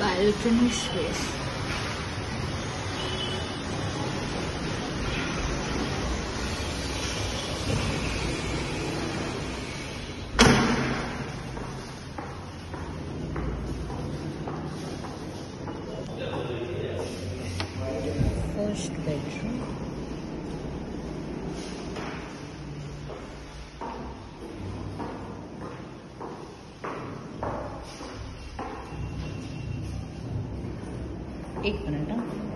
balcony space. First bedroom. एक मिनट हाँ।